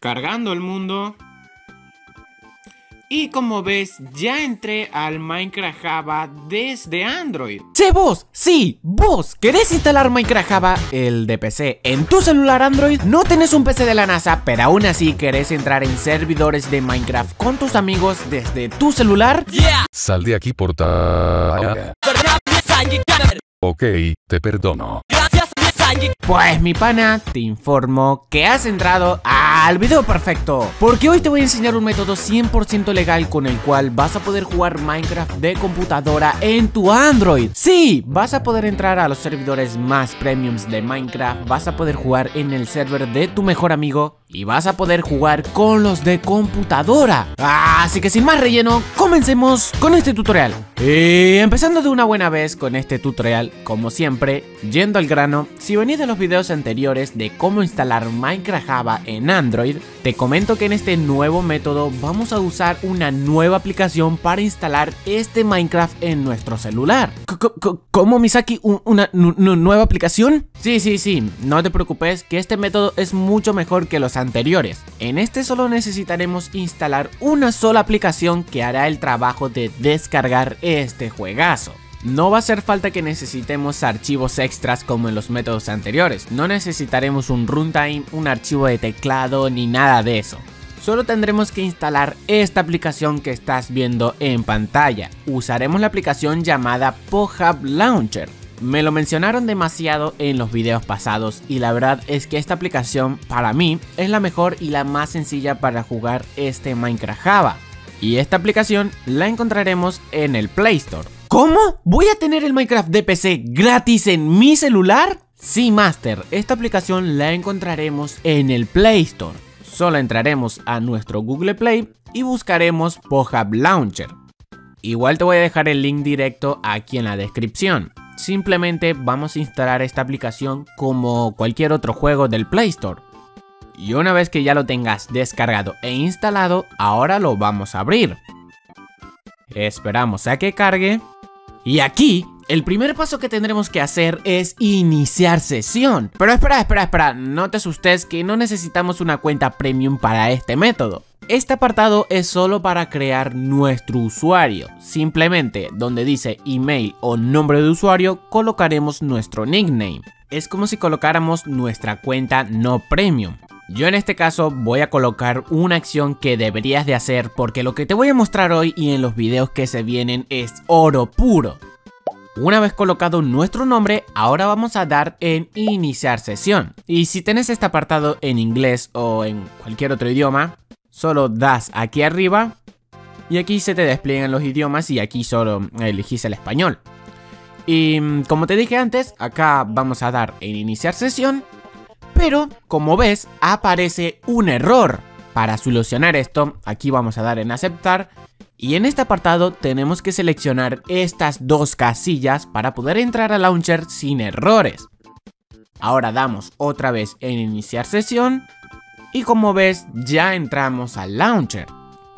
Cargando el mundo. Y como ves, ya entré al Minecraft Java desde Android. Che, vos, sí, vos, ¿querés instalar Minecraft Java, el de PC, en tu celular Android? No tenés un PC de la NASA, pero aún así querés entrar en servidores de Minecraft con tus amigos desde tu celular? Sal de aquí por ta... Ok, te perdono. Pues mi pana, te informo que has entrado al video perfecto Porque hoy te voy a enseñar un método 100% legal con el cual vas a poder jugar Minecraft de computadora en tu Android Sí, vas a poder entrar a los servidores más premiums de Minecraft Vas a poder jugar en el server de tu mejor amigo y vas a poder jugar con los de computadora. Así que sin más relleno, comencemos con este tutorial. Y empezando de una buena vez con este tutorial, como siempre, yendo al grano, si venís de los videos anteriores de cómo instalar Minecraft Java en Android, te comento que en este nuevo método vamos a usar una nueva aplicación para instalar este Minecraft en nuestro celular. ¿Cómo Misaki? ¿Una nueva aplicación? Sí, sí, sí, no te preocupes que este método es mucho mejor que los anteriores. En este solo necesitaremos instalar una sola aplicación que hará el trabajo de descargar este juegazo. No va a hacer falta que necesitemos archivos extras como en los métodos anteriores, no necesitaremos un runtime, un archivo de teclado ni nada de eso. Solo tendremos que instalar esta aplicación que estás viendo en pantalla. Usaremos la aplicación llamada PoHub Launcher. Me lo mencionaron demasiado en los videos pasados y la verdad es que esta aplicación para mí es la mejor y la más sencilla para jugar este Minecraft Java. Y esta aplicación la encontraremos en el Play Store. ¿Cómo? ¿Voy a tener el Minecraft de PC gratis en mi celular? Sí, Master, esta aplicación la encontraremos en el Play Store. Solo entraremos a nuestro Google Play y buscaremos PoHub Launcher. Igual te voy a dejar el link directo aquí en la descripción simplemente vamos a instalar esta aplicación como cualquier otro juego del Play Store. Y una vez que ya lo tengas descargado e instalado, ahora lo vamos a abrir. Esperamos a que cargue. Y aquí, el primer paso que tendremos que hacer es iniciar sesión. Pero espera, espera, espera, no te asustes que no necesitamos una cuenta premium para este método. Este apartado es solo para crear nuestro usuario. Simplemente donde dice email o nombre de usuario colocaremos nuestro nickname. Es como si colocáramos nuestra cuenta no premium. Yo en este caso voy a colocar una acción que deberías de hacer porque lo que te voy a mostrar hoy y en los videos que se vienen es oro puro. Una vez colocado nuestro nombre, ahora vamos a dar en iniciar sesión. Y si tenés este apartado en inglés o en cualquier otro idioma, solo das aquí arriba y aquí se te despliegan los idiomas y aquí solo elegís el español. Y mm, como te dije antes, acá vamos a dar en iniciar sesión, pero como ves aparece un error. Para solucionar esto, aquí vamos a dar en aceptar y en este apartado tenemos que seleccionar estas dos casillas para poder entrar a Launcher sin errores. Ahora damos otra vez en iniciar sesión y como ves, ya entramos al launcher.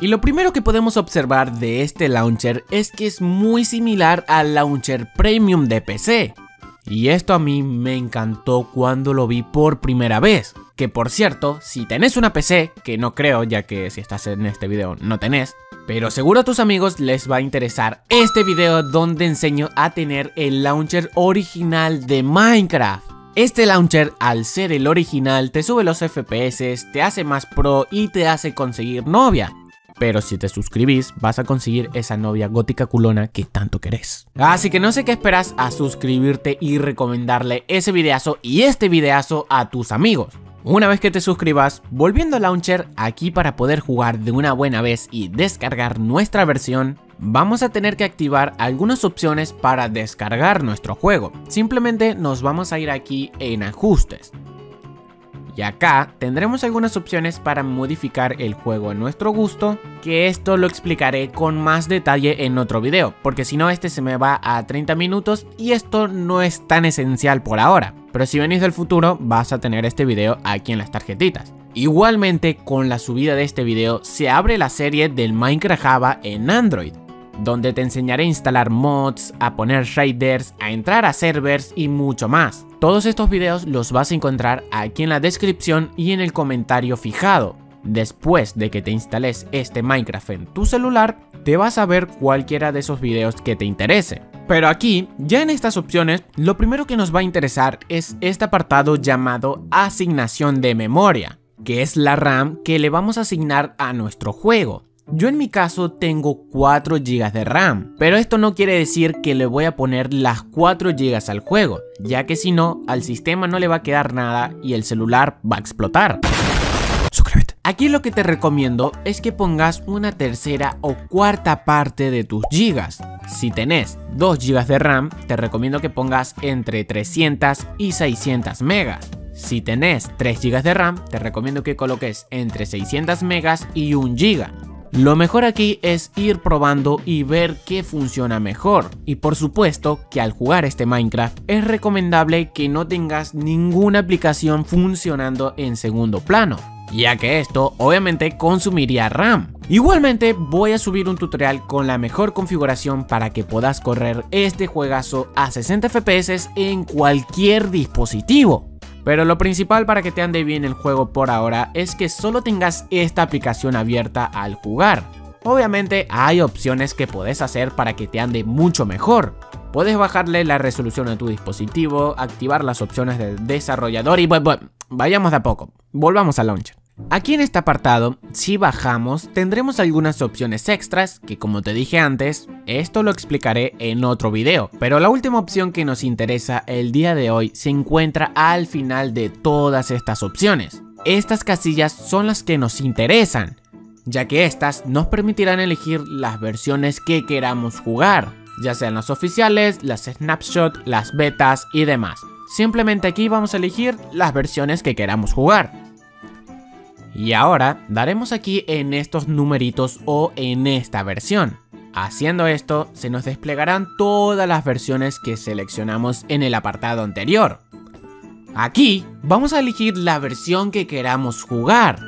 Y lo primero que podemos observar de este launcher es que es muy similar al launcher premium de PC. Y esto a mí me encantó cuando lo vi por primera vez. Que por cierto, si tenés una PC, que no creo ya que si estás en este video no tenés, pero seguro a tus amigos les va a interesar este video donde enseño a tener el launcher original de Minecraft. Este launcher, al ser el original, te sube los FPS, te hace más pro y te hace conseguir novia. Pero si te suscribís, vas a conseguir esa novia gótica culona que tanto querés. Así que no sé qué esperas a suscribirte y recomendarle ese videazo y este videazo a tus amigos. Una vez que te suscribas, volviendo al launcher, aquí para poder jugar de una buena vez y descargar nuestra versión, vamos a tener que activar algunas opciones para descargar nuestro juego. Simplemente nos vamos a ir aquí en ajustes. Y acá tendremos algunas opciones para modificar el juego a nuestro gusto, que esto lo explicaré con más detalle en otro video, porque si no este se me va a 30 minutos y esto no es tan esencial por ahora. Pero si venís del futuro vas a tener este video aquí en las tarjetitas. Igualmente con la subida de este video se abre la serie del Minecraft Java en Android donde te enseñaré a instalar mods, a poner shaders, a entrar a servers y mucho más. Todos estos videos los vas a encontrar aquí en la descripción y en el comentario fijado. Después de que te instales este Minecraft en tu celular, te vas a ver cualquiera de esos videos que te interese. Pero aquí, ya en estas opciones, lo primero que nos va a interesar es este apartado llamado asignación de memoria, que es la RAM que le vamos a asignar a nuestro juego. Yo en mi caso tengo 4 GB de RAM, pero esto no quiere decir que le voy a poner las 4 GB al juego, ya que si no, al sistema no le va a quedar nada y el celular va a explotar. Suscríbete. Aquí lo que te recomiendo es que pongas una tercera o cuarta parte de tus gigas. Si tenés 2 GB de RAM, te recomiendo que pongas entre 300 y 600 megas. Si tenés 3 GB de RAM, te recomiendo que coloques entre 600 megas y 1 GB. Lo mejor aquí es ir probando y ver qué funciona mejor. Y por supuesto que al jugar este Minecraft es recomendable que no tengas ninguna aplicación funcionando en segundo plano ya que esto obviamente consumiría RAM. Igualmente voy a subir un tutorial con la mejor configuración para que puedas correr este juegazo a 60 FPS en cualquier dispositivo. Pero lo principal para que te ande bien el juego por ahora es que solo tengas esta aplicación abierta al jugar. Obviamente hay opciones que puedes hacer para que te ande mucho mejor. Puedes bajarle la resolución a tu dispositivo, activar las opciones de desarrollador y bueno, vayamos de a poco. Volvamos al launcher. Aquí en este apartado, si bajamos, tendremos algunas opciones extras que como te dije antes, esto lo explicaré en otro video, pero la última opción que nos interesa el día de hoy se encuentra al final de todas estas opciones. Estas casillas son las que nos interesan, ya que estas nos permitirán elegir las versiones que queramos jugar, ya sean las oficiales, las snapshots, las betas y demás. Simplemente aquí vamos a elegir las versiones que queramos jugar. Y ahora daremos aquí en estos numeritos o en esta versión. Haciendo esto, se nos desplegarán todas las versiones que seleccionamos en el apartado anterior. Aquí vamos a elegir la versión que queramos jugar.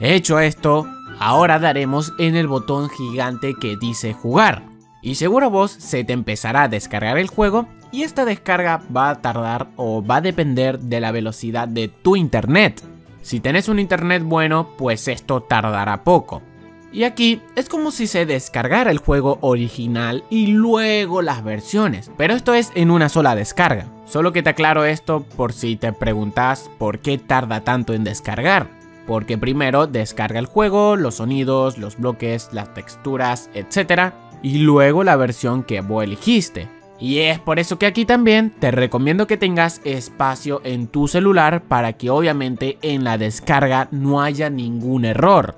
Hecho esto, ahora daremos en el botón gigante que dice jugar. Y seguro vos se te empezará a descargar el juego y esta descarga va a tardar o va a depender de la velocidad de tu internet. Si tenés un internet bueno, pues esto tardará poco. Y aquí es como si se descargara el juego original y luego las versiones, pero esto es en una sola descarga. Solo que te aclaro esto por si te preguntas por qué tarda tanto en descargar. Porque primero descarga el juego, los sonidos, los bloques, las texturas, etc. Y luego la versión que vos elegiste. Y es por eso que aquí también te recomiendo que tengas espacio en tu celular para que obviamente en la descarga no haya ningún error.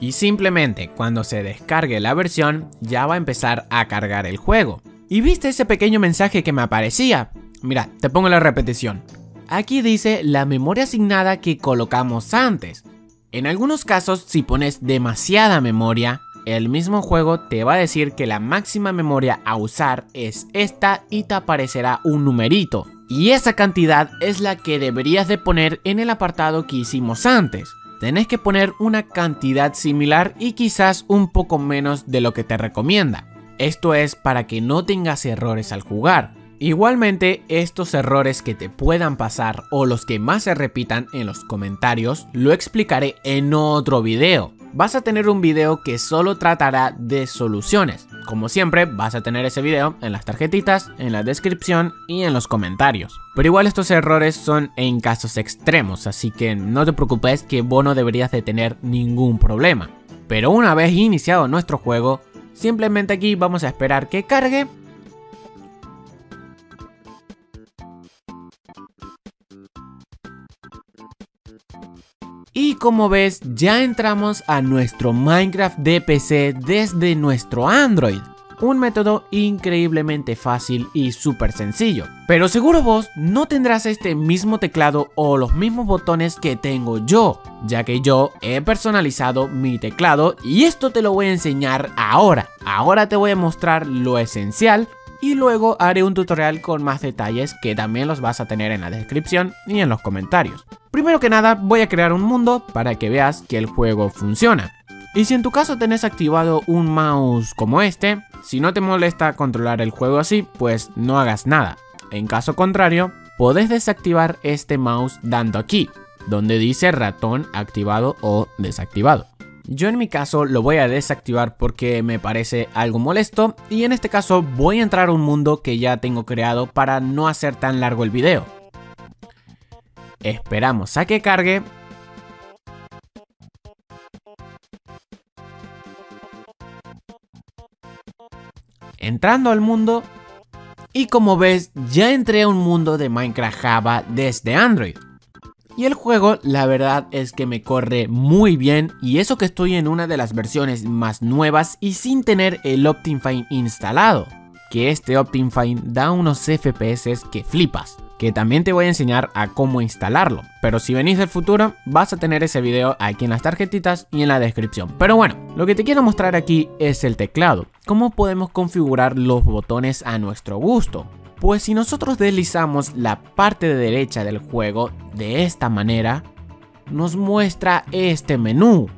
Y simplemente cuando se descargue la versión ya va a empezar a cargar el juego. ¿Y viste ese pequeño mensaje que me aparecía? Mira, te pongo la repetición. Aquí dice la memoria asignada que colocamos antes. En algunos casos si pones demasiada memoria el mismo juego te va a decir que la máxima memoria a usar es esta y te aparecerá un numerito. Y esa cantidad es la que deberías de poner en el apartado que hicimos antes. Tenés que poner una cantidad similar y quizás un poco menos de lo que te recomienda. Esto es para que no tengas errores al jugar. Igualmente, estos errores que te puedan pasar o los que más se repitan en los comentarios, lo explicaré en otro video vas a tener un video que solo tratará de soluciones. Como siempre, vas a tener ese video en las tarjetitas, en la descripción y en los comentarios. Pero igual estos errores son en casos extremos, así que no te preocupes que vos no deberías de tener ningún problema. Pero una vez iniciado nuestro juego, simplemente aquí vamos a esperar que cargue Y como ves, ya entramos a nuestro Minecraft de PC desde nuestro Android. Un método increíblemente fácil y súper sencillo. Pero seguro vos no tendrás este mismo teclado o los mismos botones que tengo yo, ya que yo he personalizado mi teclado y esto te lo voy a enseñar ahora. Ahora te voy a mostrar lo esencial y luego haré un tutorial con más detalles que también los vas a tener en la descripción y en los comentarios. Primero que nada voy a crear un mundo para que veas que el juego funciona. Y si en tu caso tenés activado un mouse como este, si no te molesta controlar el juego así, pues no hagas nada. En caso contrario, podés desactivar este mouse dando aquí. donde dice ratón activado o desactivado. Yo en mi caso lo voy a desactivar porque me parece algo molesto y en este caso voy a entrar a un mundo que ya tengo creado para no hacer tan largo el video. Esperamos a que cargue. Entrando al mundo y como ves ya entré a un mundo de Minecraft Java desde Android. Y el juego la verdad es que me corre muy bien y eso que estoy en una de las versiones más nuevas y sin tener el Optifine instalado. Que este Optifine da unos FPS que flipas. Que también te voy a enseñar a cómo instalarlo. Pero si venís del futuro vas a tener ese video aquí en las tarjetitas y en la descripción. Pero bueno, lo que te quiero mostrar aquí es el teclado. Cómo podemos configurar los botones a nuestro gusto. Pues si nosotros deslizamos la parte de derecha del juego de esta manera, nos muestra este menú.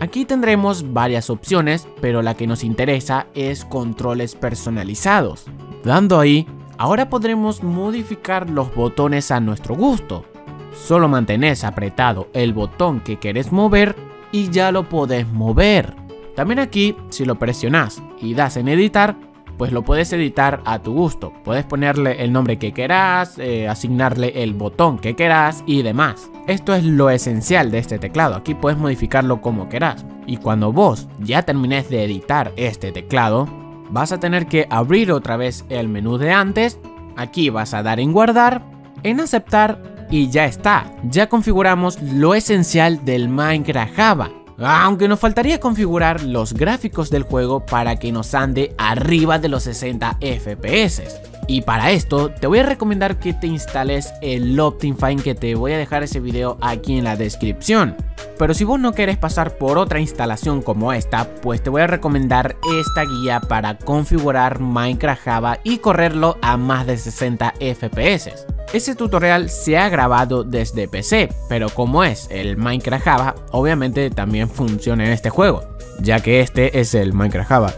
Aquí tendremos varias opciones, pero la que nos interesa es controles personalizados. Dando ahí, ahora podremos modificar los botones a nuestro gusto. Solo mantenés apretado el botón que querés mover y ya lo podés mover. También aquí, si lo presionás y das en editar, pues lo puedes editar a tu gusto. Puedes ponerle el nombre que quieras, eh, asignarle el botón que quieras y demás. Esto es lo esencial de este teclado, aquí puedes modificarlo como quieras. Y cuando vos ya termines de editar este teclado, vas a tener que abrir otra vez el menú de antes, aquí vas a dar en guardar, en aceptar y ya está. Ya configuramos lo esencial del Minecraft Java aunque nos faltaría configurar los gráficos del juego para que nos ande arriba de los 60 FPS. Y para esto te voy a recomendar que te instales el Optifine que te voy a dejar ese video aquí en la descripción. Pero si vos no querés pasar por otra instalación como esta, pues te voy a recomendar esta guía para configurar Minecraft Java y correrlo a más de 60 FPS. Ese tutorial se ha grabado desde PC, pero como es el Minecraft Java, obviamente también funciona en este juego, ya que este es el Minecraft Java,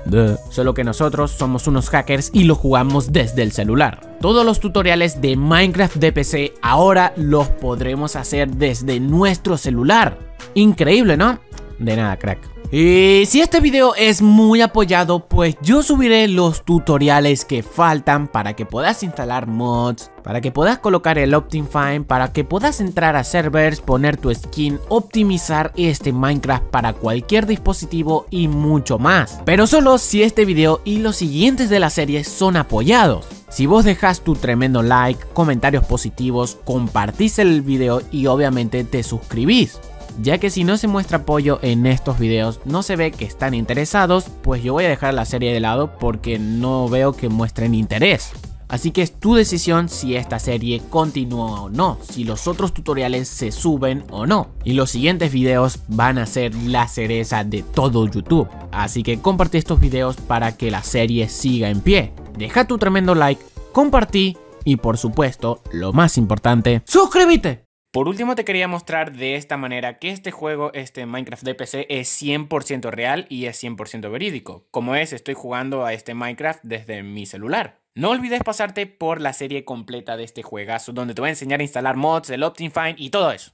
solo que nosotros somos unos hackers y lo jugamos desde el celular. Todos los tutoriales de Minecraft de PC ahora los podremos hacer desde nuestro celular. Increíble, ¿no? De nada, crack. Y si este video es muy apoyado, pues yo subiré los tutoriales que faltan para que puedas instalar mods, para que puedas colocar el Optifine, para que puedas entrar a servers, poner tu skin, optimizar este Minecraft para cualquier dispositivo y mucho más. Pero solo si este video y los siguientes de la serie son apoyados. Si vos dejas tu tremendo like, comentarios positivos, compartís el video y obviamente te suscribís ya que si no se muestra apoyo en estos videos, no se ve que están interesados, pues yo voy a dejar la serie de lado porque no veo que muestren interés. Así que es tu decisión si esta serie continúa o no, si los otros tutoriales se suben o no. Y los siguientes videos van a ser la cereza de todo YouTube. Así que compartí estos videos para que la serie siga en pie. Deja tu tremendo like, compartí y por supuesto, lo más importante, suscríbete. Por último te quería mostrar de esta manera que este juego, este Minecraft de PC, es 100% real y es 100% verídico. Como es, estoy jugando a este Minecraft desde mi celular. No olvides pasarte por la serie completa de este juegazo donde te voy a enseñar a instalar mods, el Optifine y todo eso.